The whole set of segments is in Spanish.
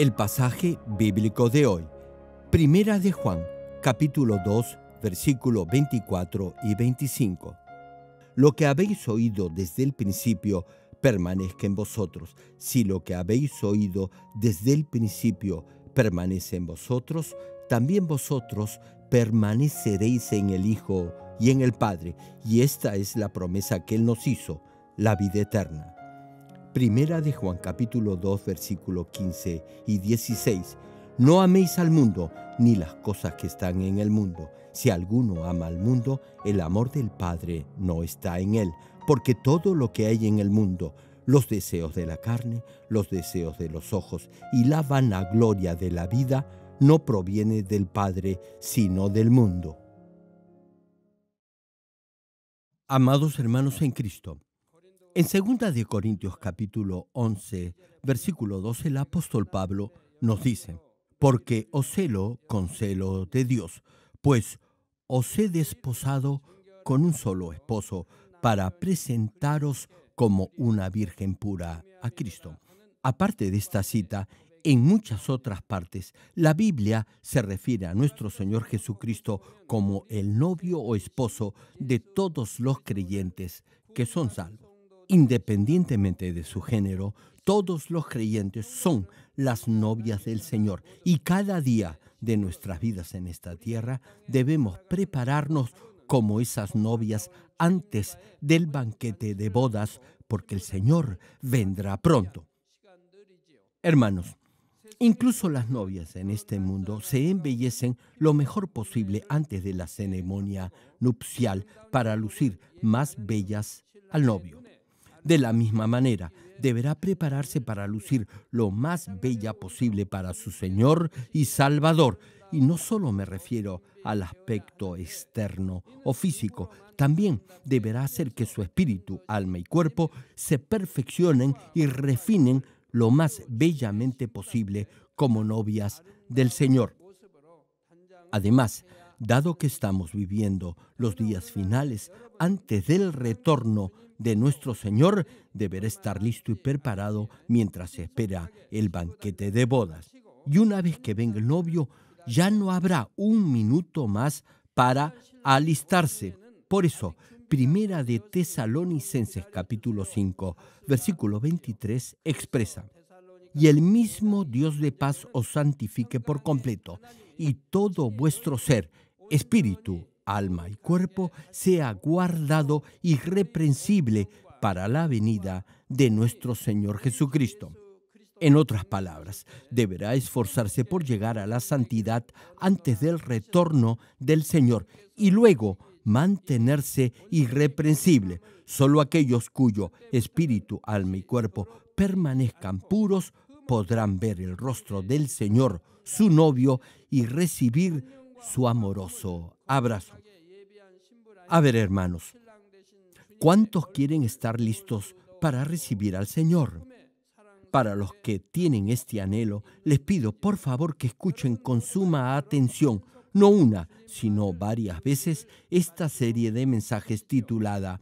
El pasaje bíblico de hoy, Primera de Juan, capítulo 2, versículos 24 y 25. Lo que habéis oído desde el principio permanezca en vosotros. Si lo que habéis oído desde el principio permanece en vosotros, también vosotros permaneceréis en el Hijo y en el Padre. Y esta es la promesa que Él nos hizo, la vida eterna. Primera de Juan capítulo 2 versículo 15 y 16. No améis al mundo ni las cosas que están en el mundo. Si alguno ama al mundo, el amor del Padre no está en él, porque todo lo que hay en el mundo, los deseos de la carne, los deseos de los ojos y la vanagloria de la vida, no proviene del Padre, sino del mundo. Amados hermanos en Cristo, en 2 de Corintios capítulo 11, versículo 12, el apóstol Pablo nos dice, porque os celo con celo de Dios, pues os he desposado con un solo esposo para presentaros como una virgen pura a Cristo. Aparte de esta cita, en muchas otras partes, la Biblia se refiere a nuestro Señor Jesucristo como el novio o esposo de todos los creyentes que son salvos. Independientemente de su género, todos los creyentes son las novias del Señor y cada día de nuestras vidas en esta tierra debemos prepararnos como esas novias antes del banquete de bodas, porque el Señor vendrá pronto. Hermanos, incluso las novias en este mundo se embellecen lo mejor posible antes de la ceremonia nupcial para lucir más bellas al novio. De la misma manera, deberá prepararse para lucir lo más bella posible para su Señor y Salvador. Y no solo me refiero al aspecto externo o físico, también deberá hacer que su espíritu, alma y cuerpo se perfeccionen y refinen lo más bellamente posible como novias del Señor. Además, dado que estamos viviendo los días finales antes del retorno de nuestro Señor, deberá estar listo y preparado mientras se espera el banquete de bodas. Y una vez que venga el novio, ya no habrá un minuto más para alistarse. Por eso, Primera de Tesalonicenses capítulo 5, versículo 23 expresa, y el mismo Dios de paz os santifique por completo, y todo vuestro ser, espíritu, alma y cuerpo sea guardado irreprensible para la venida de nuestro Señor Jesucristo. En otras palabras, deberá esforzarse por llegar a la santidad antes del retorno del Señor y luego mantenerse irreprensible. Solo aquellos cuyo espíritu, alma y cuerpo permanezcan puros podrán ver el rostro del Señor, su novio, y recibir su amoroso abrazo. A ver, hermanos, ¿cuántos quieren estar listos para recibir al Señor? Para los que tienen este anhelo, les pido por favor que escuchen con suma atención, no una, sino varias veces, esta serie de mensajes titulada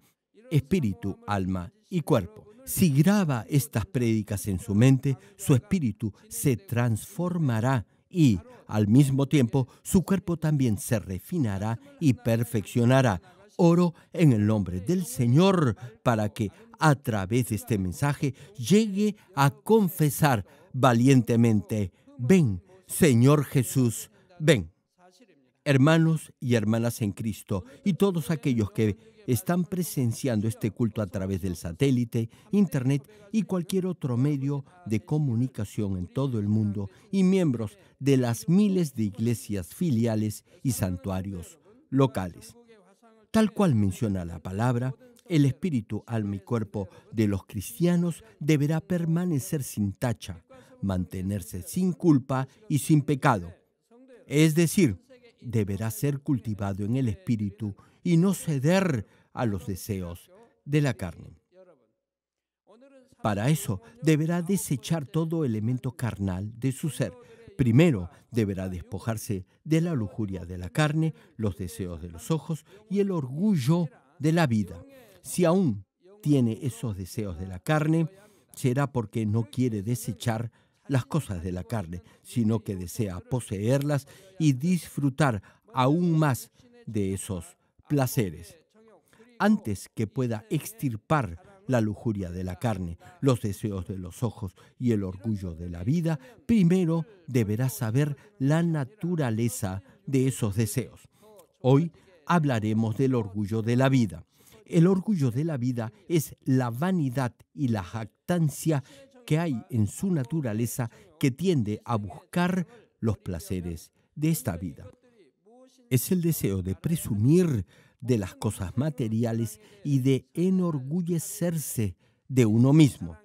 Espíritu, Alma y Cuerpo. Si graba estas prédicas en su mente, su espíritu se transformará y, al mismo tiempo, su cuerpo también se refinará y perfeccionará. Oro en el nombre del Señor para que a través de este mensaje llegue a confesar valientemente, ven, Señor Jesús, ven. Hermanos y hermanas en Cristo y todos aquellos que están presenciando este culto a través del satélite, internet y cualquier otro medio de comunicación en todo el mundo y miembros de las miles de iglesias filiales y santuarios locales. Tal cual menciona la palabra, el espíritu, alma y cuerpo de los cristianos deberá permanecer sin tacha, mantenerse sin culpa y sin pecado. Es decir, deberá ser cultivado en el espíritu y no ceder a los deseos de la carne. Para eso deberá desechar todo elemento carnal de su ser. Primero deberá despojarse de la lujuria de la carne, los deseos de los ojos y el orgullo de la vida. Si aún tiene esos deseos de la carne, será porque no quiere desechar las cosas de la carne, sino que desea poseerlas y disfrutar aún más de esos placeres. Antes que pueda extirpar la lujuria de la carne, los deseos de los ojos y el orgullo de la vida, primero deberá saber la naturaleza de esos deseos. Hoy hablaremos del orgullo de la vida. El orgullo de la vida es la vanidad y la jactancia que hay en su naturaleza que tiende a buscar los placeres de esta vida. Es el deseo de presumir de las cosas materiales y de enorgullecerse de uno mismo.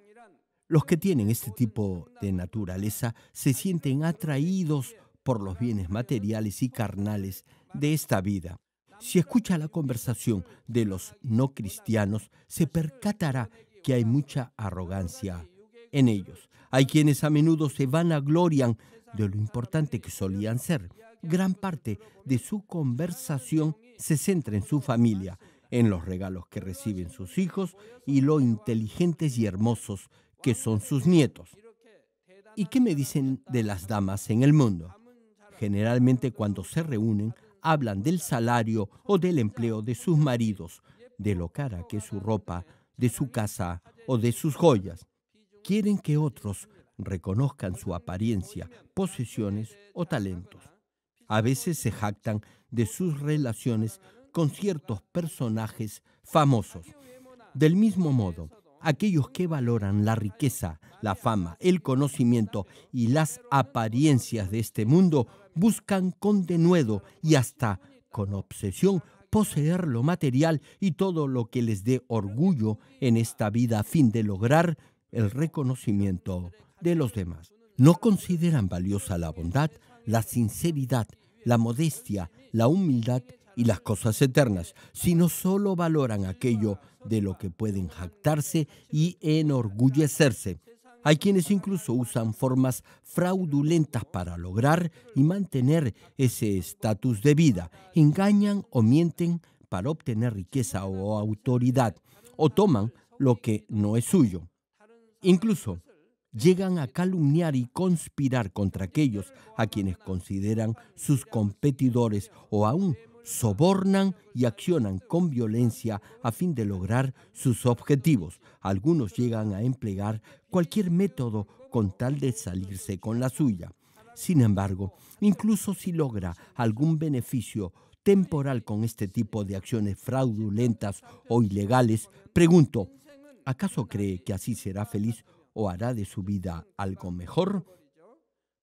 Los que tienen este tipo de naturaleza se sienten atraídos por los bienes materiales y carnales de esta vida. Si escucha la conversación de los no cristianos, se percatará que hay mucha arrogancia en ellos. Hay quienes a menudo se vanaglorian de lo importante que solían ser. Gran parte de su conversación se centra en su familia, en los regalos que reciben sus hijos y lo inteligentes y hermosos que son sus nietos. ¿Y qué me dicen de las damas en el mundo? Generalmente cuando se reúnen hablan del salario o del empleo de sus maridos, de lo cara que es su ropa, de su casa o de sus joyas. Quieren que otros reconozcan su apariencia, posesiones o talentos. A veces se jactan de sus relaciones con ciertos personajes famosos. Del mismo modo, aquellos que valoran la riqueza, la fama, el conocimiento y las apariencias de este mundo buscan con denuedo y hasta con obsesión poseer lo material y todo lo que les dé orgullo en esta vida a fin de lograr el reconocimiento de los demás. No consideran valiosa la bondad, la sinceridad, la modestia, la humildad y las cosas eternas, sino solo valoran aquello de lo que pueden jactarse y enorgullecerse. Hay quienes incluso usan formas fraudulentas para lograr y mantener ese estatus de vida. Engañan o mienten para obtener riqueza o autoridad, o toman lo que no es suyo. Incluso llegan a calumniar y conspirar contra aquellos a quienes consideran sus competidores o aún sobornan y accionan con violencia a fin de lograr sus objetivos. Algunos llegan a emplear cualquier método con tal de salirse con la suya. Sin embargo, incluso si logra algún beneficio temporal con este tipo de acciones fraudulentas o ilegales, pregunto, ¿acaso cree que así será feliz o hará de su vida algo mejor?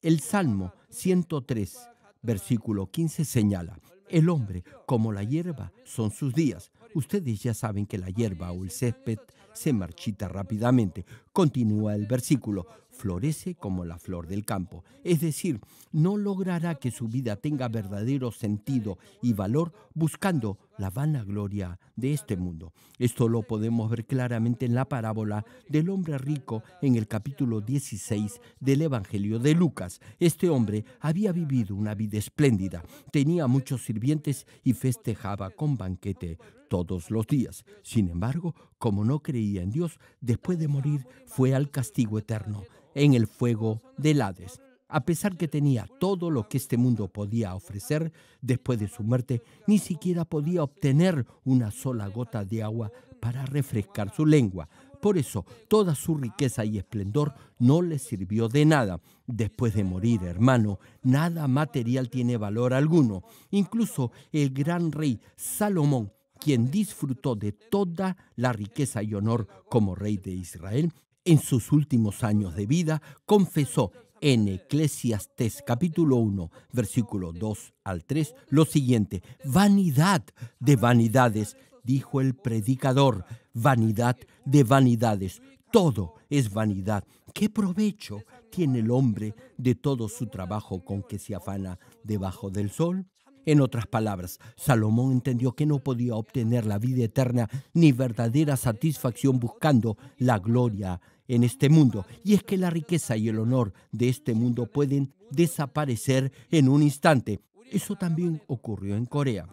El Salmo 103, versículo 15 señala, el hombre, como la hierba, son sus días. Ustedes ya saben que la hierba o el césped se marchita rápidamente. Continúa el versículo, florece como la flor del campo. Es decir, no logrará que su vida tenga verdadero sentido y valor buscando la vanagloria de este mundo. Esto lo podemos ver claramente en la parábola del hombre rico en el capítulo 16 del Evangelio de Lucas. Este hombre había vivido una vida espléndida, tenía muchos sirvientes y festejaba con banquete todos los días. Sin embargo, como no creía en Dios, después de morir fue al castigo eterno, en el fuego del Hades. A pesar que tenía todo lo que este mundo podía ofrecer, después de su muerte ni siquiera podía obtener una sola gota de agua para refrescar su lengua. Por eso, toda su riqueza y esplendor no le sirvió de nada. Después de morir, hermano, nada material tiene valor alguno. Incluso el gran rey Salomón quien disfrutó de toda la riqueza y honor como rey de Israel, en sus últimos años de vida confesó en Eclesiastés capítulo 1, versículo 2 al 3, lo siguiente, vanidad de vanidades, dijo el predicador, vanidad de vanidades, todo es vanidad. ¿Qué provecho tiene el hombre de todo su trabajo con que se afana debajo del sol? En otras palabras, Salomón entendió que no podía obtener la vida eterna ni verdadera satisfacción buscando la gloria en este mundo. Y es que la riqueza y el honor de este mundo pueden desaparecer en un instante. Eso también ocurrió en Corea.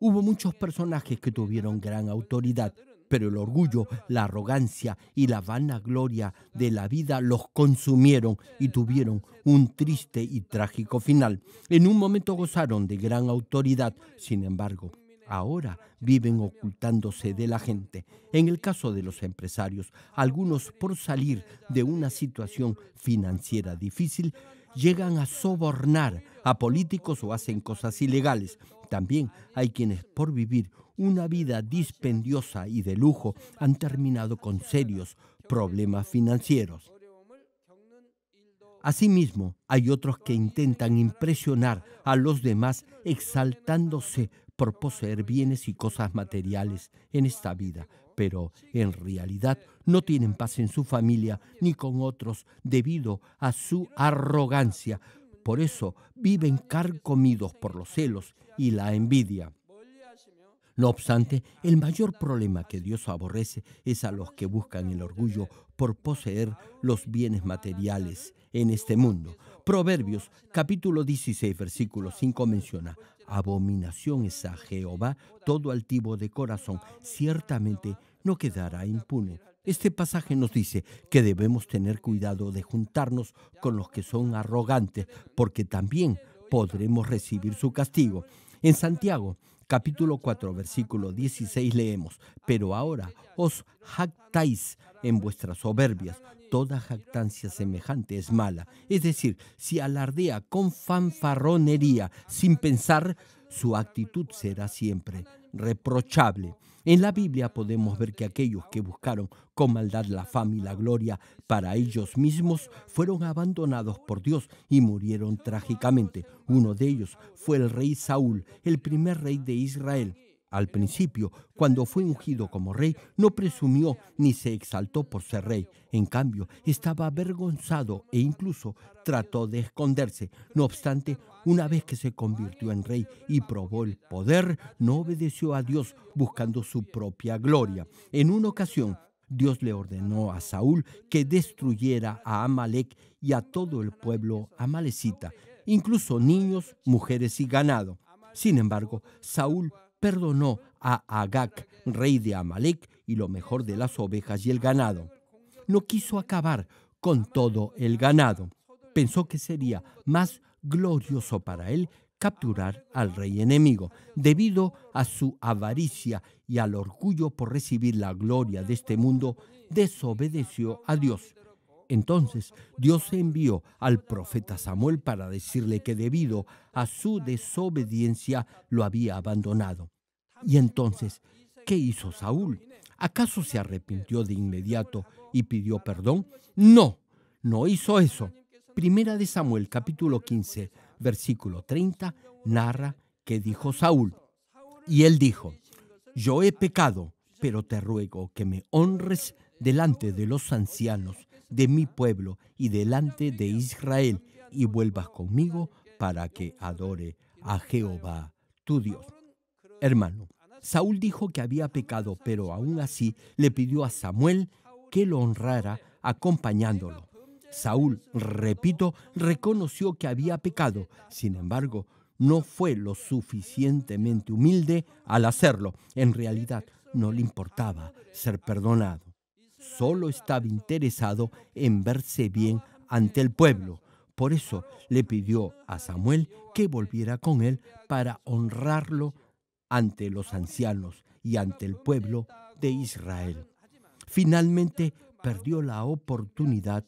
Hubo muchos personajes que tuvieron gran autoridad, pero el orgullo, la arrogancia y la vanagloria de la vida los consumieron y tuvieron un triste y trágico final. En un momento gozaron de gran autoridad, sin embargo, ahora viven ocultándose de la gente. En el caso de los empresarios, algunos por salir de una situación financiera difícil, llegan a sobornar a políticos o hacen cosas ilegales. También hay quienes por vivir una vida dispendiosa y de lujo han terminado con serios problemas financieros. Asimismo, hay otros que intentan impresionar a los demás exaltándose por poseer bienes y cosas materiales en esta vida, pero en realidad no tienen paz en su familia ni con otros debido a su arrogancia. Por eso viven carcomidos por los celos y la envidia. No obstante, el mayor problema que Dios aborrece es a los que buscan el orgullo por poseer los bienes materiales en este mundo. Proverbios capítulo 16 versículo 5 menciona, abominación es a Jehová todo altivo de corazón, ciertamente no quedará impune. Este pasaje nos dice que debemos tener cuidado de juntarnos con los que son arrogantes, porque también podremos recibir su castigo. En Santiago capítulo 4, versículo 16 leemos, pero ahora os jactáis en vuestras soberbias, toda jactancia semejante es mala. Es decir, si alardea con fanfarronería sin pensar, su actitud será siempre reprochable. En la Biblia podemos ver que aquellos que buscaron con maldad la fama y la gloria para ellos mismos fueron abandonados por Dios y murieron trágicamente. Uno de ellos fue el rey Saúl, el primer rey de Israel. Al principio, cuando fue ungido como rey, no presumió ni se exaltó por ser rey. En cambio, estaba avergonzado e incluso trató de esconderse. No obstante, una vez que se convirtió en rey y probó el poder, no obedeció a Dios buscando su propia gloria. En una ocasión, Dios le ordenó a Saúl que destruyera a Amalek y a todo el pueblo amalecita, incluso niños, mujeres y ganado. Sin embargo, Saúl perdonó a Agag, rey de Amalek, y lo mejor de las ovejas y el ganado. No quiso acabar con todo el ganado. Pensó que sería más glorioso para él capturar al rey enemigo. Debido a su avaricia y al orgullo por recibir la gloria de este mundo, desobedeció a Dios. Entonces Dios envió al profeta Samuel para decirle que debido a su desobediencia lo había abandonado. Y entonces, ¿qué hizo Saúl? ¿Acaso se arrepintió de inmediato y pidió perdón? No, no hizo eso. Primera de Samuel capítulo 15, versículo 30, narra que dijo Saúl. Y él dijo, yo he pecado, pero te ruego que me honres delante de los ancianos de mi pueblo y delante de Israel, y vuelvas conmigo para que adore a Jehová tu Dios. Hermano, Saúl dijo que había pecado, pero aún así le pidió a Samuel que lo honrara acompañándolo. Saúl, repito, reconoció que había pecado, sin embargo, no fue lo suficientemente humilde al hacerlo. En realidad, no le importaba ser perdonado solo estaba interesado en verse bien ante el pueblo. Por eso le pidió a Samuel que volviera con él para honrarlo ante los ancianos y ante el pueblo de Israel. Finalmente perdió la oportunidad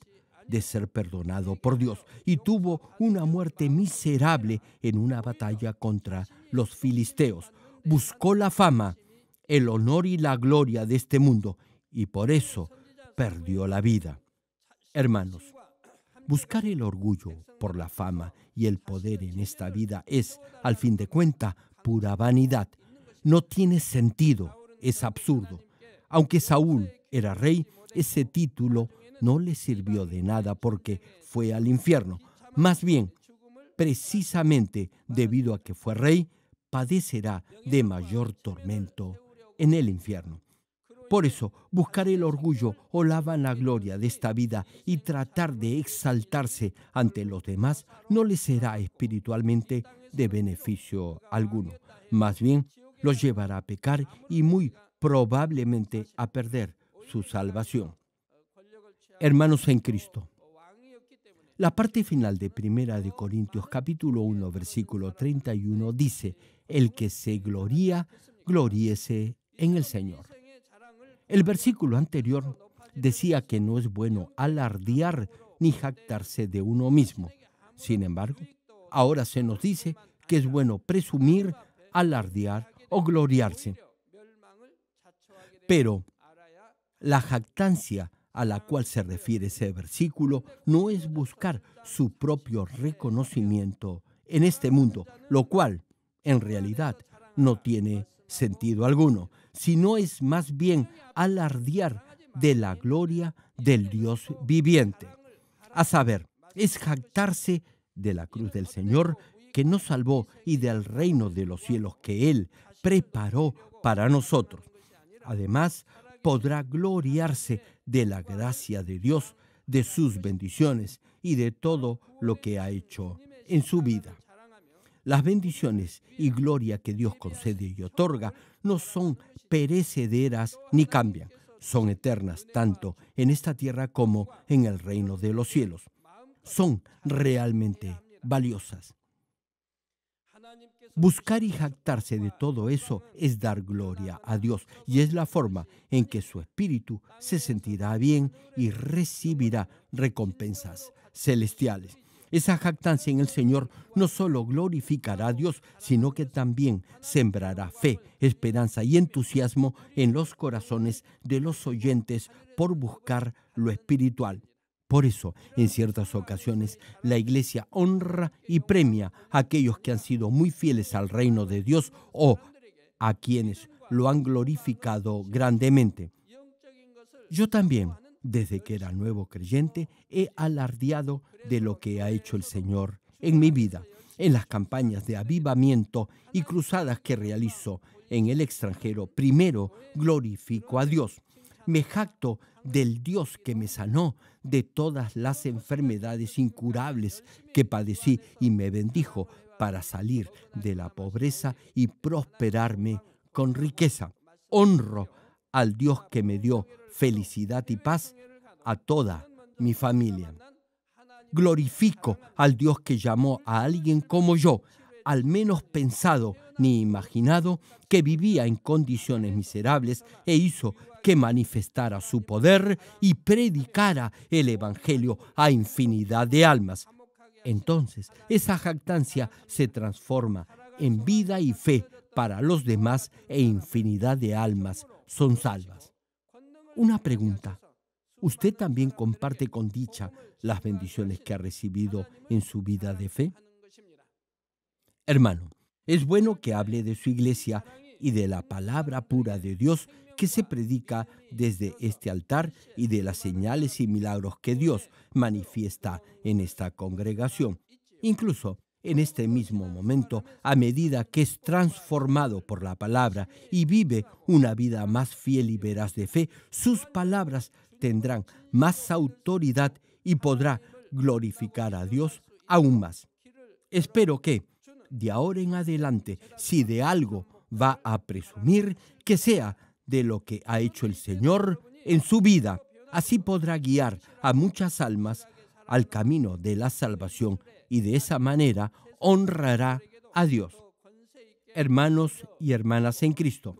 de ser perdonado por Dios y tuvo una muerte miserable en una batalla contra los filisteos. Buscó la fama, el honor y la gloria de este mundo y por eso perdió la vida. Hermanos, buscar el orgullo por la fama y el poder en esta vida es, al fin de cuenta, pura vanidad. No tiene sentido, es absurdo. Aunque Saúl era rey, ese título no le sirvió de nada porque fue al infierno. Más bien, precisamente debido a que fue rey, padecerá de mayor tormento en el infierno. Por eso, buscar el orgullo o la vanagloria de esta vida y tratar de exaltarse ante los demás no le será espiritualmente de beneficio alguno. Más bien, los llevará a pecar y muy probablemente a perder su salvación. Hermanos en Cristo, la parte final de Primera de Corintios capítulo 1 versículo 31 dice, el que se gloría, gloríese en el Señor. El versículo anterior decía que no es bueno alardear ni jactarse de uno mismo. Sin embargo, ahora se nos dice que es bueno presumir, alardear o gloriarse. Pero la jactancia a la cual se refiere ese versículo no es buscar su propio reconocimiento en este mundo, lo cual en realidad no tiene sentido alguno, sino es más bien alardear de la gloria del Dios viviente. A saber, es jactarse de la cruz del Señor que nos salvó y del reino de los cielos que Él preparó para nosotros. Además, podrá gloriarse de la gracia de Dios, de sus bendiciones y de todo lo que ha hecho en su vida. Las bendiciones y gloria que Dios concede y otorga no son perecederas ni cambian, son eternas tanto en esta tierra como en el reino de los cielos. Son realmente valiosas. Buscar y jactarse de todo eso es dar gloria a Dios y es la forma en que su espíritu se sentirá bien y recibirá recompensas celestiales. Esa jactancia en el Señor no solo glorificará a Dios, sino que también sembrará fe, esperanza y entusiasmo en los corazones de los oyentes por buscar lo espiritual. Por eso, en ciertas ocasiones, la iglesia honra y premia a aquellos que han sido muy fieles al reino de Dios o a quienes lo han glorificado grandemente. Yo también, desde que era nuevo creyente, he alardeado de lo que ha hecho el Señor en mi vida, en las campañas de avivamiento y cruzadas que realizo en el extranjero. Primero glorifico a Dios me jacto del Dios que me sanó de todas las enfermedades incurables que padecí y me bendijo para salir de la pobreza y prosperarme con riqueza. Honro al Dios que me dio felicidad y paz a toda mi familia. Glorifico al Dios que llamó a alguien como yo, al menos pensado ni imaginado, que vivía en condiciones miserables e hizo que manifestara su poder y predicara el Evangelio a infinidad de almas. Entonces, esa jactancia se transforma en vida y fe para los demás e infinidad de almas son salvas. Una pregunta. ¿Usted también comparte con dicha las bendiciones que ha recibido en su vida de fe? Hermano, es bueno que hable de su iglesia y de la palabra pura de Dios que se predica desde este altar y de las señales y milagros que Dios manifiesta en esta congregación. Incluso en este mismo momento, a medida que es transformado por la palabra y vive una vida más fiel y veraz de fe, sus palabras tendrán más autoridad y podrá glorificar a Dios aún más. Espero que, de ahora en adelante, si de algo va a presumir, que sea de lo que ha hecho el Señor en su vida. Así podrá guiar a muchas almas al camino de la salvación y de esa manera honrará a Dios. Hermanos y hermanas en Cristo,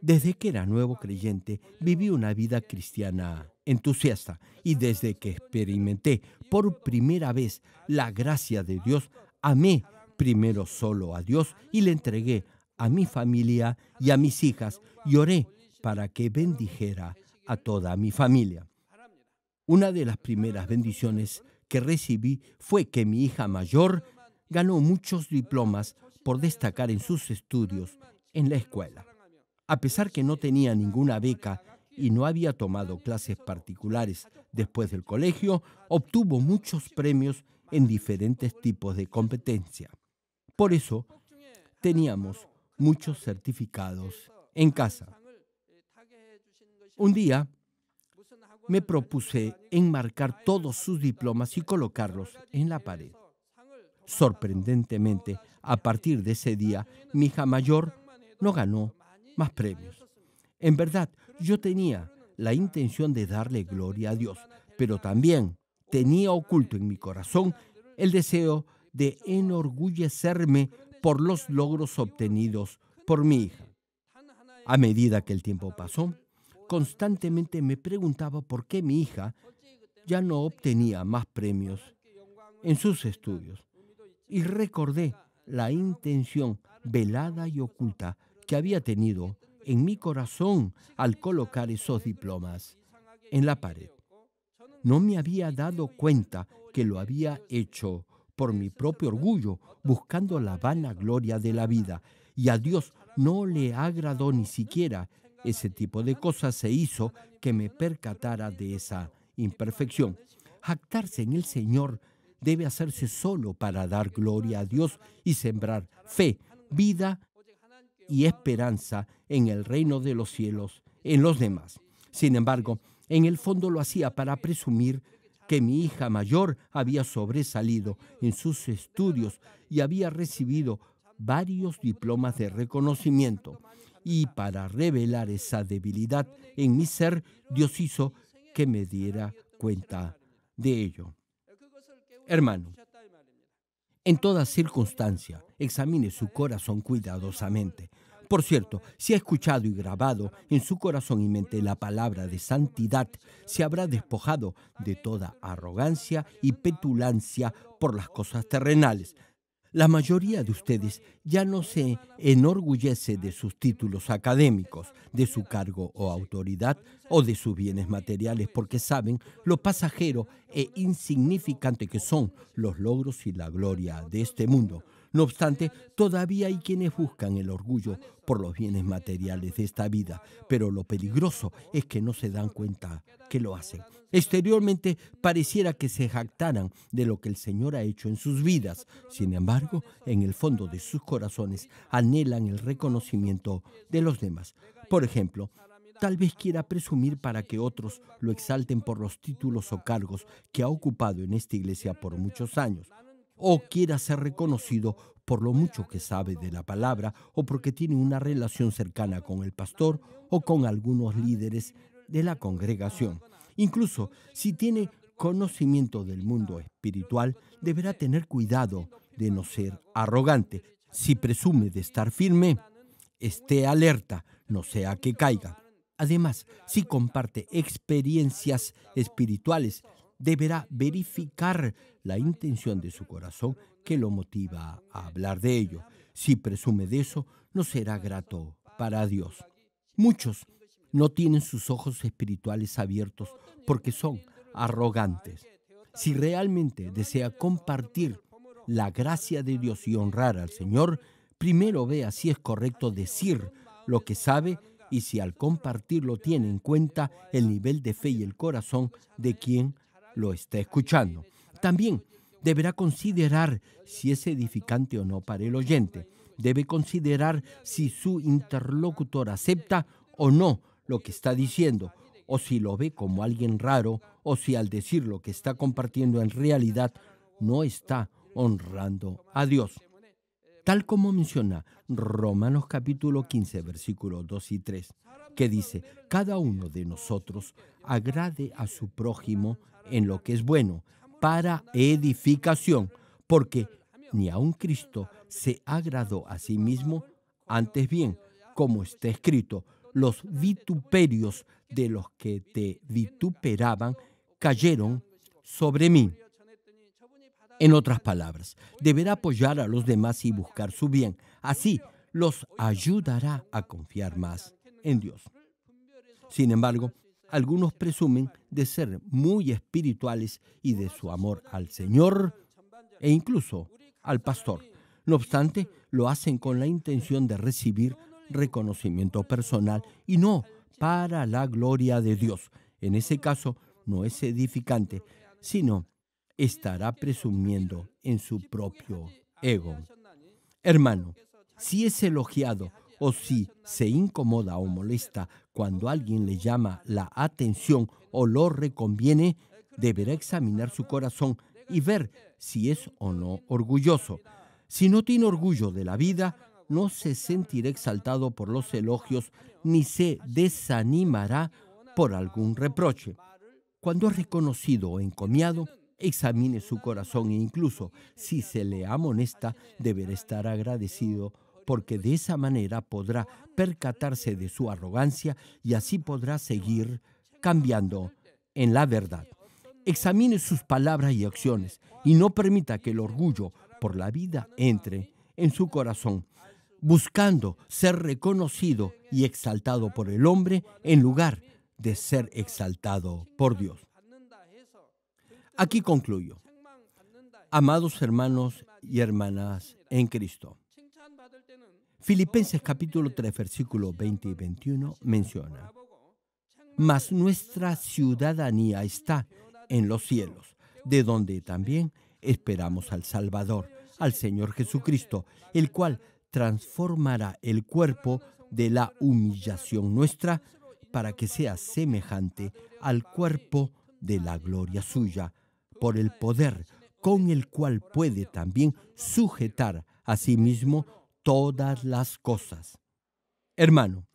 desde que era nuevo creyente viví una vida cristiana entusiasta y desde que experimenté por primera vez la gracia de Dios, amé primero solo a Dios y le entregué a mi familia y a mis hijas y oré para que bendijera a toda mi familia. Una de las primeras bendiciones que recibí fue que mi hija mayor ganó muchos diplomas por destacar en sus estudios en la escuela. A pesar que no tenía ninguna beca y no había tomado clases particulares después del colegio, obtuvo muchos premios en diferentes tipos de competencia. Por eso, teníamos muchos certificados en casa. Un día me propuse enmarcar todos sus diplomas y colocarlos en la pared. Sorprendentemente, a partir de ese día, mi hija mayor no ganó más premios. En verdad, yo tenía la intención de darle gloria a Dios, pero también tenía oculto en mi corazón el deseo de enorgullecerme por los logros obtenidos por mi hija. A medida que el tiempo pasó, constantemente me preguntaba por qué mi hija ya no obtenía más premios en sus estudios y recordé la intención velada y oculta que había tenido en mi corazón al colocar esos diplomas en la pared. No me había dado cuenta que lo había hecho por mi propio orgullo, buscando la vana gloria de la vida, y a Dios no le agradó ni siquiera ese tipo de cosas se hizo que me percatara de esa imperfección. Jactarse en el Señor debe hacerse solo para dar gloria a Dios y sembrar fe, vida y esperanza en el reino de los cielos, en los demás. Sin embargo, en el fondo lo hacía para presumir que mi hija mayor había sobresalido en sus estudios y había recibido varios diplomas de reconocimiento. Y para revelar esa debilidad en mi ser, Dios hizo que me diera cuenta de ello. Hermano, en toda circunstancia, examine su corazón cuidadosamente. Por cierto, si ha escuchado y grabado en su corazón y mente la palabra de santidad, se habrá despojado de toda arrogancia y petulancia por las cosas terrenales, la mayoría de ustedes ya no se enorgullece de sus títulos académicos, de su cargo o autoridad o de sus bienes materiales porque saben lo pasajero e insignificante que son los logros y la gloria de este mundo. No obstante, todavía hay quienes buscan el orgullo por los bienes materiales de esta vida, pero lo peligroso es que no se dan cuenta que lo hacen. Exteriormente pareciera que se jactaran de lo que el Señor ha hecho en sus vidas. Sin embargo, en el fondo de sus corazones anhelan el reconocimiento de los demás. Por ejemplo, Tal vez quiera presumir para que otros lo exalten por los títulos o cargos que ha ocupado en esta iglesia por muchos años o quiera ser reconocido por lo mucho que sabe de la palabra o porque tiene una relación cercana con el pastor o con algunos líderes de la congregación. Incluso si tiene conocimiento del mundo espiritual, deberá tener cuidado de no ser arrogante. Si presume de estar firme, esté alerta, no sea que caiga. Además, si comparte experiencias espirituales, deberá verificar la intención de su corazón que lo motiva a hablar de ello. Si presume de eso, no será grato para Dios. Muchos no tienen sus ojos espirituales abiertos porque son arrogantes. Si realmente desea compartir la gracia de Dios y honrar al Señor, primero vea si es correcto decir lo que sabe y si al compartirlo tiene en cuenta el nivel de fe y el corazón de quien lo está escuchando. También deberá considerar si es edificante o no para el oyente. Debe considerar si su interlocutor acepta o no lo que está diciendo, o si lo ve como alguien raro, o si al decir lo que está compartiendo en realidad no está honrando a Dios. Tal como menciona Romanos capítulo 15, versículos 2 y 3, que dice, cada uno de nosotros agrade a su prójimo en lo que es bueno, para edificación, porque ni aun Cristo se agradó a sí mismo, antes bien, como está escrito, los vituperios de los que te vituperaban cayeron sobre mí. En otras palabras, deberá apoyar a los demás y buscar su bien. Así los ayudará a confiar más en Dios. Sin embargo, algunos presumen de ser muy espirituales y de su amor al Señor e incluso al pastor. No obstante, lo hacen con la intención de recibir reconocimiento personal y no para la gloria de Dios. En ese caso, no es edificante, sino estará presumiendo en su propio ego. Hermano, si es elogiado o si se incomoda o molesta cuando alguien le llama la atención o lo reconviene, deberá examinar su corazón y ver si es o no orgulloso. Si no tiene orgullo de la vida, no se sentirá exaltado por los elogios ni se desanimará por algún reproche. Cuando es reconocido o encomiado, examine su corazón e incluso si se le amonesta, deberá estar agradecido porque de esa manera podrá percatarse de su arrogancia y así podrá seguir cambiando en la verdad. Examine sus palabras y acciones y no permita que el orgullo por la vida entre en su corazón, buscando ser reconocido y exaltado por el hombre en lugar de ser exaltado por Dios. Aquí concluyo. Amados hermanos y hermanas en Cristo. Filipenses capítulo 3, versículo 20 y 21 menciona, mas nuestra ciudadanía está en los cielos, de donde también esperamos al Salvador, al Señor Jesucristo, el cual transformará el cuerpo de la humillación nuestra para que sea semejante al cuerpo de la gloria suya, por el poder con el cual puede también sujetar a sí mismo todas las cosas. Hermano,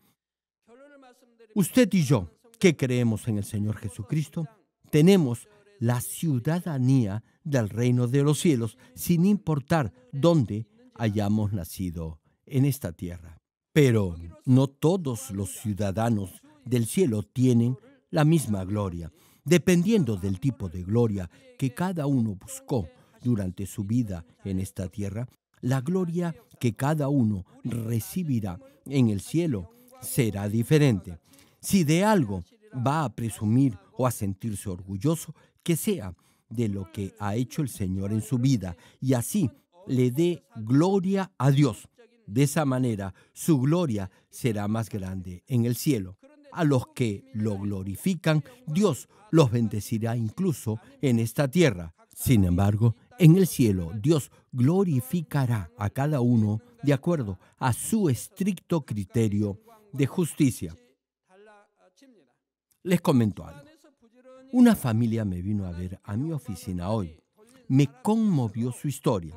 usted y yo, que creemos en el Señor Jesucristo, tenemos la ciudadanía del reino de los cielos, sin importar dónde hayamos nacido en esta tierra. Pero no todos los ciudadanos del cielo tienen la misma gloria, dependiendo del tipo de gloria que cada uno buscó durante su vida en esta tierra. La gloria que cada uno recibirá en el cielo será diferente. Si de algo va a presumir o a sentirse orgulloso, que sea de lo que ha hecho el Señor en su vida y así le dé gloria a Dios. De esa manera su gloria será más grande en el cielo. A los que lo glorifican, Dios los bendecirá incluso en esta tierra. Sin embargo, en el cielo Dios glorificará a cada uno de acuerdo a su estricto criterio de justicia. Les comento algo. Una familia me vino a ver a mi oficina hoy. Me conmovió su historia.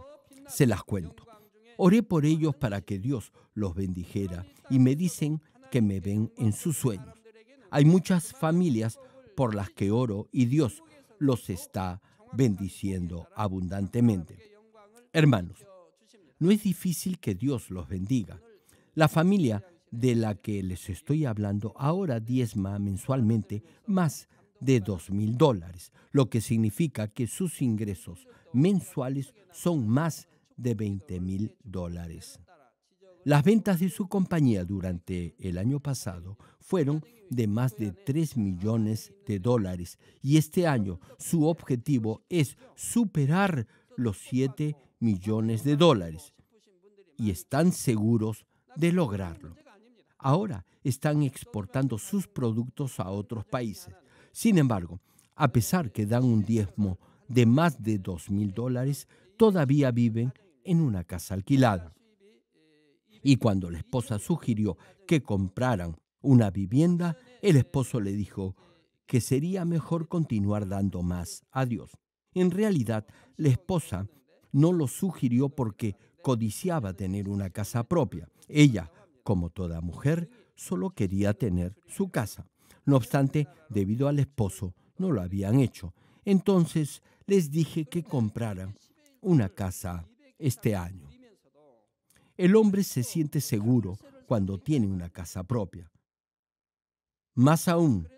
Se las cuento. Oré por ellos para que Dios los bendijera y me dicen que me ven en sus sueños. Hay muchas familias por las que oro y Dios los está bendiciendo abundantemente. Hermanos, no es difícil que Dios los bendiga. La familia de la que les estoy hablando ahora diezma mensualmente más de dos mil dólares, lo que significa que sus ingresos mensuales son más de 20 mil dólares. Las ventas de su compañía durante el año pasado fueron de más de 3 millones de dólares y este año su objetivo es superar los 7 millones de dólares y están seguros de lograrlo. Ahora están exportando sus productos a otros países. Sin embargo, a pesar que dan un diezmo de más de 2 mil dólares, todavía viven en una casa alquilada. Y cuando la esposa sugirió que compraran una vivienda, el esposo le dijo que sería mejor continuar dando más a Dios. En realidad, la esposa no lo sugirió porque codiciaba tener una casa propia. Ella, como toda mujer, solo quería tener su casa. No obstante, debido al esposo, no lo habían hecho. Entonces les dije que compraran una casa este año. El hombre se siente seguro cuando tiene una casa propia. Más aún,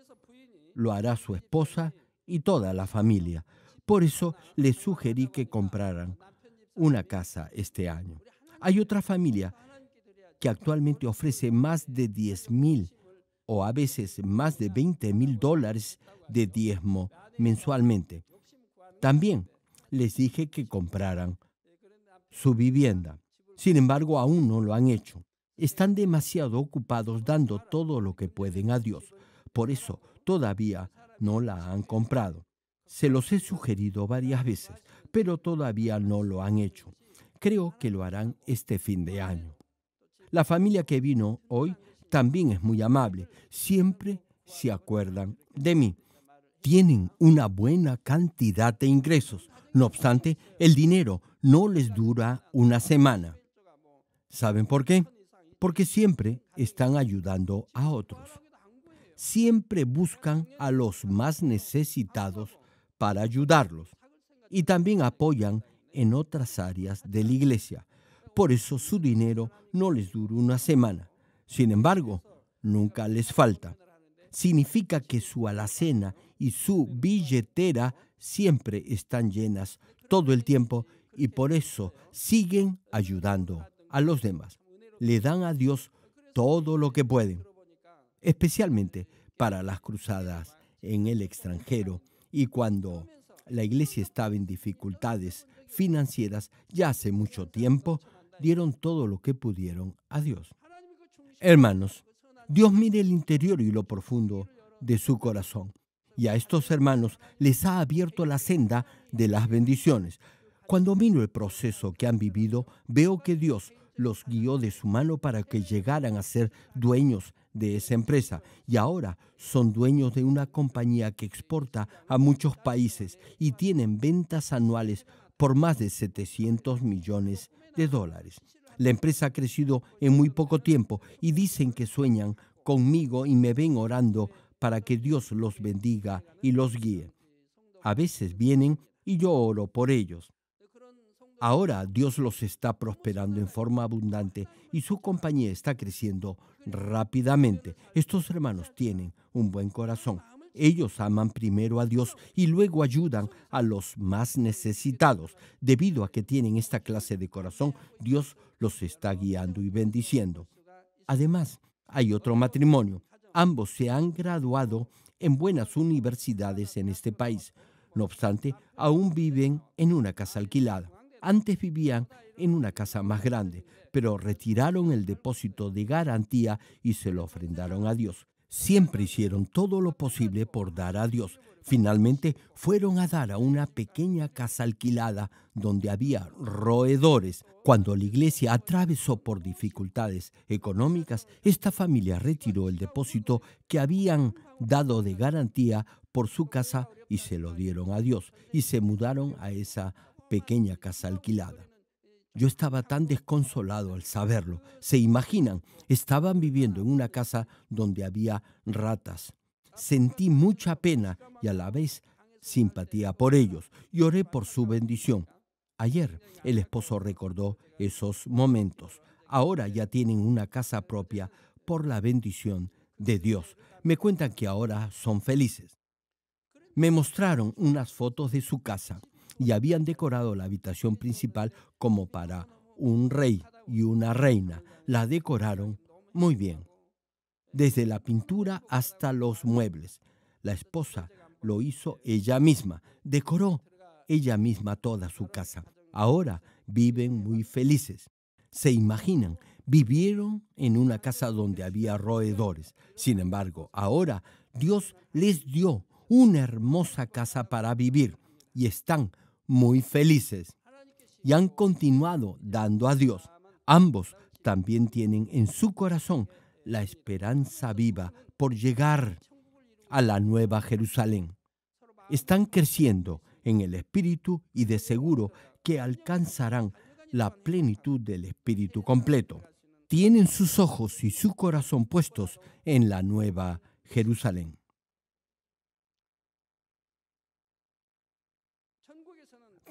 lo hará su esposa y toda la familia. Por eso le sugerí que compraran una casa este año. Hay otra familia que actualmente ofrece más de 10 mil o a veces más de 20 mil dólares de diezmo mensualmente. También les dije que compraran su vivienda. Sin embargo, aún no lo han hecho. Están demasiado ocupados dando todo lo que pueden a Dios. Por eso todavía no la han comprado. Se los he sugerido varias veces, pero todavía no lo han hecho. Creo que lo harán este fin de año. La familia que vino hoy también es muy amable. Siempre se acuerdan de mí. Tienen una buena cantidad de ingresos. No obstante, el dinero no les dura una semana ¿Saben por qué? Porque siempre están ayudando a otros. Siempre buscan a los más necesitados para ayudarlos y también apoyan en otras áreas de la iglesia. Por eso su dinero no les dura una semana. Sin embargo, nunca les falta. Significa que su alacena y su billetera siempre están llenas todo el tiempo y por eso siguen ayudando a los demás. Le dan a Dios todo lo que pueden, especialmente para las cruzadas en el extranjero y cuando la iglesia estaba en dificultades financieras ya hace mucho tiempo, dieron todo lo que pudieron a Dios. Hermanos, Dios mire el interior y lo profundo de su corazón. Y a estos hermanos les ha abierto la senda de las bendiciones. Cuando miro el proceso que han vivido, veo que Dios los guió de su mano para que llegaran a ser dueños de esa empresa y ahora son dueños de una compañía que exporta a muchos países y tienen ventas anuales por más de 700 millones de dólares. La empresa ha crecido en muy poco tiempo y dicen que sueñan conmigo y me ven orando para que Dios los bendiga y los guíe. A veces vienen y yo oro por ellos. Ahora Dios los está prosperando en forma abundante y su compañía está creciendo rápidamente. Estos hermanos tienen un buen corazón. Ellos aman primero a Dios y luego ayudan a los más necesitados. Debido a que tienen esta clase de corazón, Dios los está guiando y bendiciendo. Además, hay otro matrimonio. Ambos se han graduado en buenas universidades en este país. No obstante, aún viven en una casa alquilada. Antes vivían en una casa más grande, pero retiraron el depósito de garantía y se lo ofrendaron a Dios. Siempre hicieron todo lo posible por dar a Dios. Finalmente fueron a dar a una pequeña casa alquilada donde había roedores. Cuando la iglesia atravesó por dificultades económicas, esta familia retiró el depósito que habían dado de garantía por su casa y se lo dieron a Dios y se mudaron a esa pequeña casa alquilada. Yo estaba tan desconsolado al saberlo. Se imaginan, estaban viviendo en una casa donde había ratas. Sentí mucha pena y a la vez simpatía por ellos y oré por su bendición. Ayer el esposo recordó esos momentos. Ahora ya tienen una casa propia por la bendición de Dios. Me cuentan que ahora son felices. Me mostraron unas fotos de su casa y habían decorado la habitación principal como para un rey y una reina. La decoraron muy bien, desde la pintura hasta los muebles. La esposa lo hizo ella misma, decoró ella misma toda su casa. Ahora viven muy felices. Se imaginan, vivieron en una casa donde había roedores. Sin embargo, ahora Dios les dio una hermosa casa para vivir y están muy felices y han continuado dando a Dios. Ambos también tienen en su corazón la esperanza viva por llegar a la nueva Jerusalén. Están creciendo en el Espíritu y de seguro que alcanzarán la plenitud del Espíritu completo. Tienen sus ojos y su corazón puestos en la nueva Jerusalén.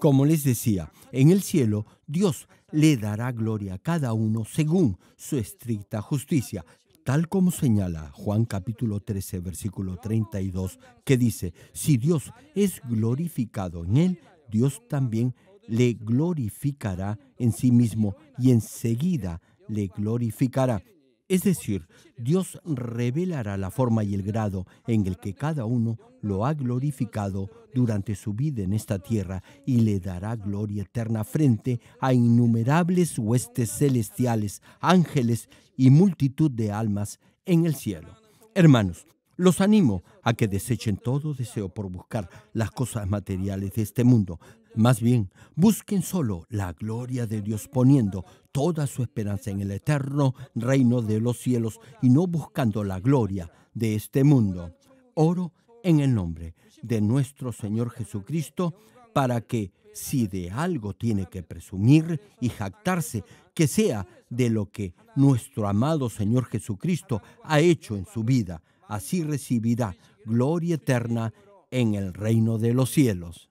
Como les decía, en el cielo Dios le dará gloria a cada uno según su estricta justicia, tal como señala Juan capítulo 13, versículo 32, que dice, si Dios es glorificado en él, Dios también le glorificará en sí mismo y enseguida le glorificará. Es decir, Dios revelará la forma y el grado en el que cada uno lo ha glorificado durante su vida en esta tierra y le dará gloria eterna frente a innumerables huestes celestiales, ángeles y multitud de almas en el cielo. Hermanos, los animo a que desechen todo deseo por buscar las cosas materiales de este mundo. Más bien, busquen solo la gloria de Dios poniendo toda su esperanza en el eterno reino de los cielos y no buscando la gloria de este mundo. Oro en el nombre de nuestro Señor Jesucristo para que si de algo tiene que presumir y jactarse, que sea de lo que nuestro amado Señor Jesucristo ha hecho en su vida. Así recibirá gloria eterna en el reino de los cielos.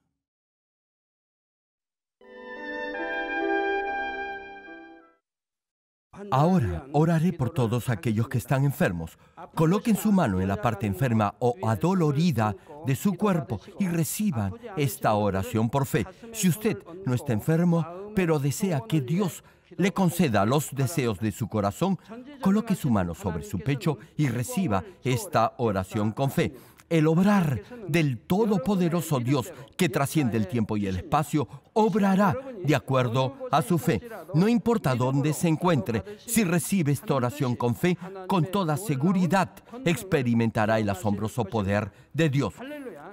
Ahora oraré por todos aquellos que están enfermos. Coloquen su mano en la parte enferma o adolorida de su cuerpo y reciban esta oración por fe. Si usted no está enfermo, pero desea que Dios le conceda los deseos de su corazón, coloque su mano sobre su pecho y reciba esta oración con fe el obrar del Todopoderoso Dios que trasciende el tiempo y el espacio, obrará de acuerdo a su fe. No importa dónde se encuentre, si recibe esta oración con fe, con toda seguridad experimentará el asombroso poder de Dios.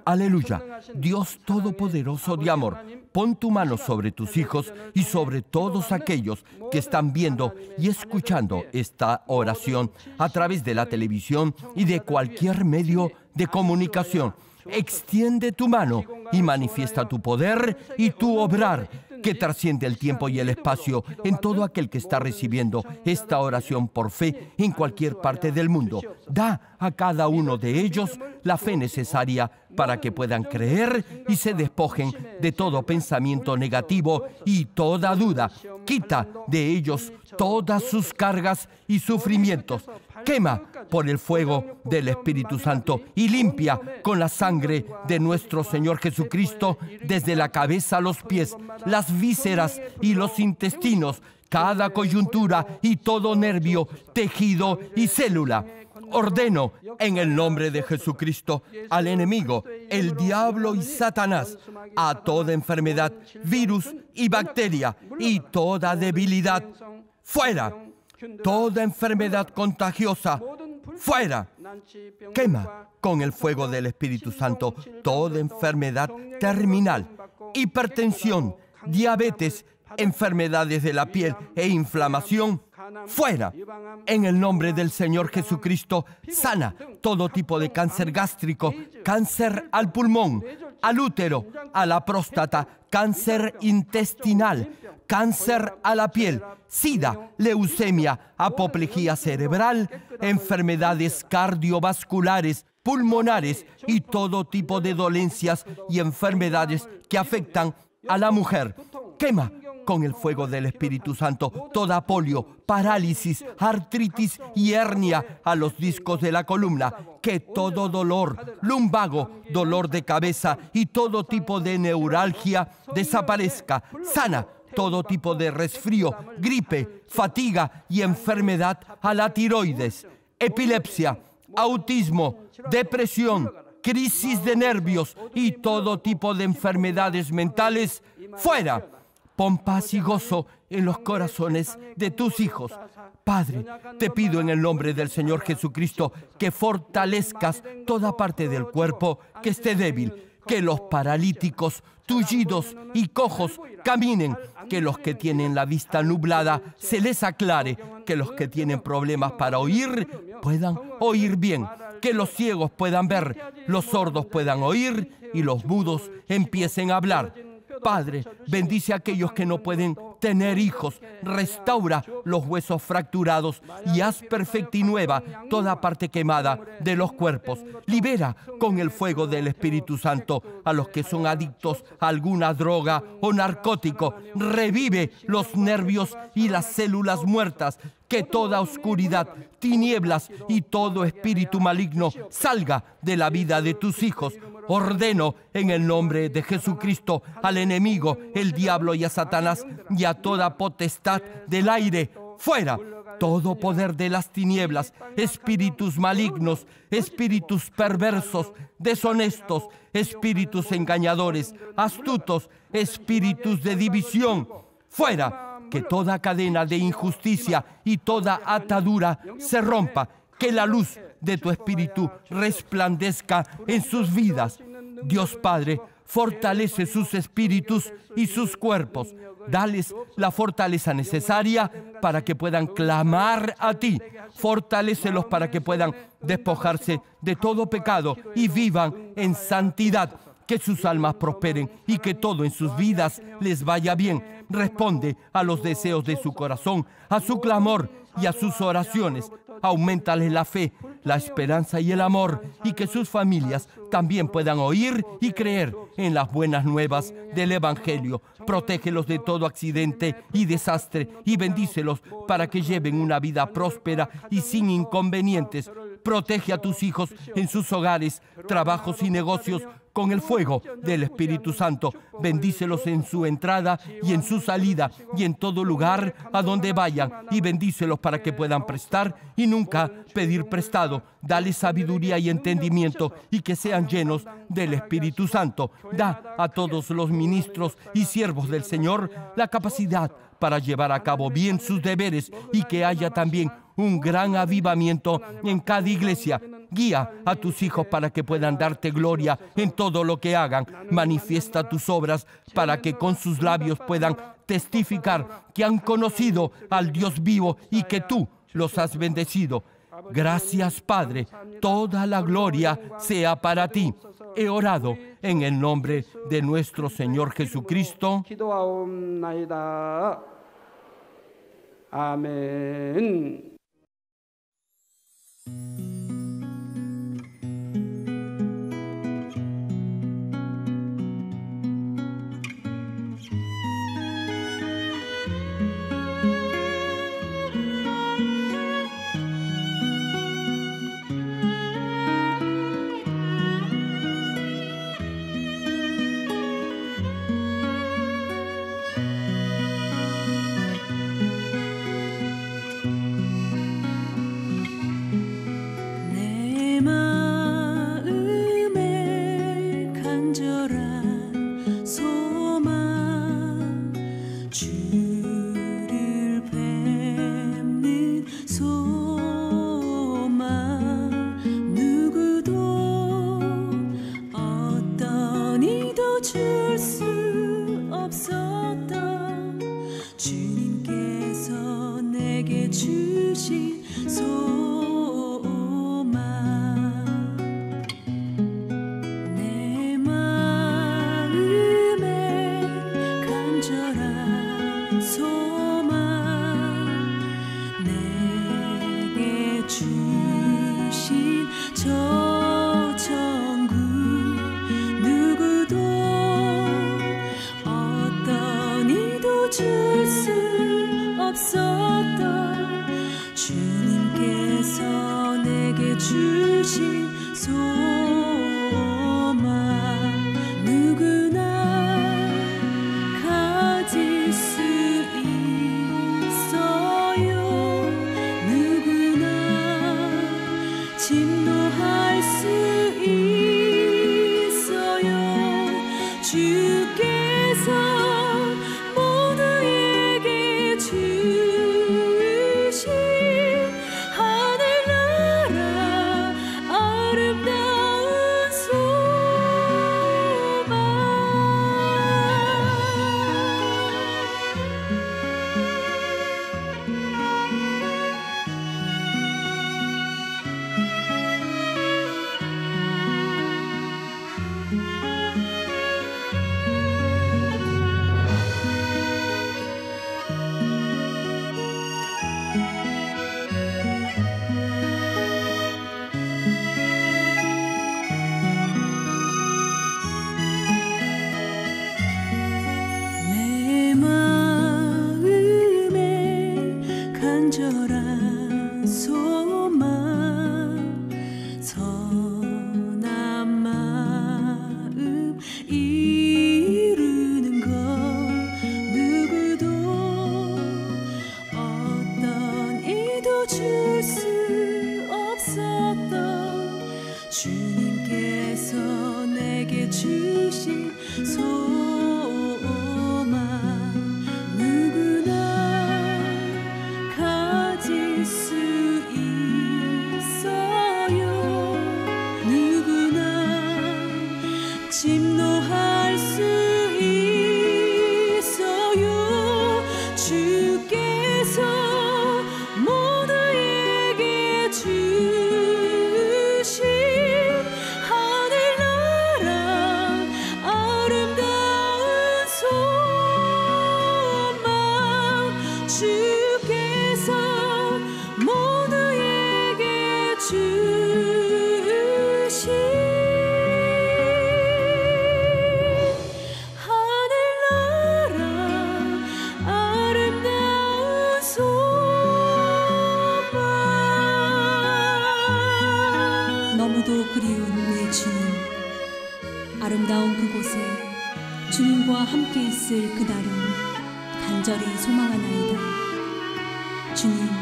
Aleluya. Dios Todopoderoso de amor, pon tu mano sobre tus hijos y sobre todos aquellos que están viendo y escuchando esta oración a través de la televisión y de cualquier medio de comunicación. Extiende tu mano y manifiesta tu poder y tu obrar que trasciende el tiempo y el espacio en todo aquel que está recibiendo esta oración por fe en cualquier parte del mundo. Da a cada uno de ellos la fe necesaria para que puedan creer y se despojen de todo pensamiento negativo y toda duda. Quita de ellos todas sus cargas y sufrimientos. Quema por el fuego del Espíritu Santo y limpia con la sangre de nuestro Señor Jesucristo desde la cabeza a los pies, las vísceras y los intestinos, cada coyuntura y todo nervio, tejido y célula ordeno en el nombre de Jesucristo al enemigo, el diablo y Satanás, a toda enfermedad, virus y bacteria y toda debilidad, fuera. Toda enfermedad contagiosa, fuera. Quema con el fuego del Espíritu Santo toda enfermedad terminal, hipertensión, diabetes, enfermedades de la piel e inflamación, fuera. En el nombre del Señor Jesucristo, sana todo tipo de cáncer gástrico, cáncer al pulmón, al útero, a la próstata, cáncer intestinal, cáncer a la piel, sida, leucemia, apoplejía cerebral, enfermedades cardiovasculares, pulmonares y todo tipo de dolencias y enfermedades que afectan a la mujer. Quema con el fuego del Espíritu Santo toda polio, parálisis, artritis y hernia a los discos de la columna. Que todo dolor, lumbago, dolor de cabeza y todo tipo de neuralgia desaparezca. Sana todo tipo de resfrío, gripe, fatiga y enfermedad a la tiroides, epilepsia, autismo, depresión, crisis de nervios y todo tipo de enfermedades mentales, fuera Pon paz y gozo en los corazones de tus hijos. Padre, te pido en el nombre del Señor Jesucristo que fortalezcas toda parte del cuerpo que esté débil, que los paralíticos, tullidos y cojos caminen, que los que tienen la vista nublada se les aclare, que los que tienen problemas para oír puedan oír bien, que los ciegos puedan ver, los sordos puedan oír y los mudos empiecen a hablar. Padre, bendice a aquellos que no pueden tener hijos. Restaura los huesos fracturados y haz perfecta y nueva toda parte quemada de los cuerpos. Libera con el fuego del Espíritu Santo a los que son adictos a alguna droga o narcótico. Revive los nervios y las células muertas que toda oscuridad, tinieblas y todo espíritu maligno salga de la vida de tus hijos. Ordeno en el nombre de Jesucristo al enemigo, el diablo y a Satanás y a toda potestad del aire, fuera todo poder de las tinieblas, espíritus malignos, espíritus perversos, deshonestos, espíritus engañadores, astutos, espíritus de división, fuera que toda cadena de injusticia y toda atadura se rompa, que la luz de tu espíritu resplandezca en sus vidas. Dios Padre, fortalece sus espíritus y sus cuerpos. Dales la fortaleza necesaria para que puedan clamar a ti. Fortalécelos para que puedan despojarse de todo pecado y vivan en santidad que sus almas prosperen y que todo en sus vidas les vaya bien. Responde a los deseos de su corazón, a su clamor y a sus oraciones. Aumentale la fe, la esperanza y el amor y que sus familias también puedan oír y creer en las buenas nuevas del Evangelio. Protégelos de todo accidente y desastre y bendícelos para que lleven una vida próspera y sin inconvenientes. Protege a tus hijos en sus hogares, trabajos y negocios con el fuego del Espíritu Santo. Bendícelos en su entrada y en su salida y en todo lugar a donde vayan y bendícelos para que puedan prestar y nunca pedir prestado. Dale sabiduría y entendimiento y que sean llenos del Espíritu Santo. Da a todos los ministros y siervos del Señor la capacidad para llevar a cabo bien sus deberes y que haya también un gran avivamiento en cada iglesia Guía a tus hijos para que puedan darte gloria en todo lo que hagan. Manifiesta tus obras para que con sus labios puedan testificar que han conocido al Dios vivo y que tú los has bendecido. Gracias Padre, toda la gloria sea para ti. He orado en el nombre de nuestro Señor Jesucristo. Amén. 간절히 소망하나이다. 주님,